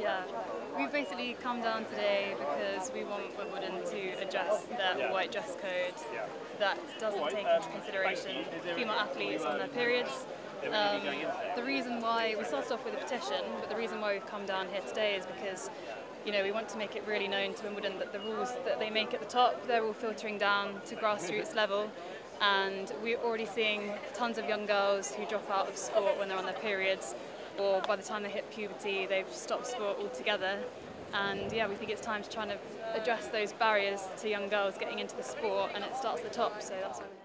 Yeah, we've basically come down today because we want Wimbledon to address their white dress code that doesn't take into consideration female athletes on their periods. Um, the reason why we started off with a petition, but the reason why we've come down here today is because you know we want to make it really known to Wimbledon that the rules that they make at the top they're all filtering down to grassroots level. And we're already seeing tons of young girls who drop out of sport when they're on their periods or by the time they hit puberty they've stopped sport altogether. And yeah we think it's time to try and address those barriers to young girls getting into the sport and it starts at the top so that's why we're here.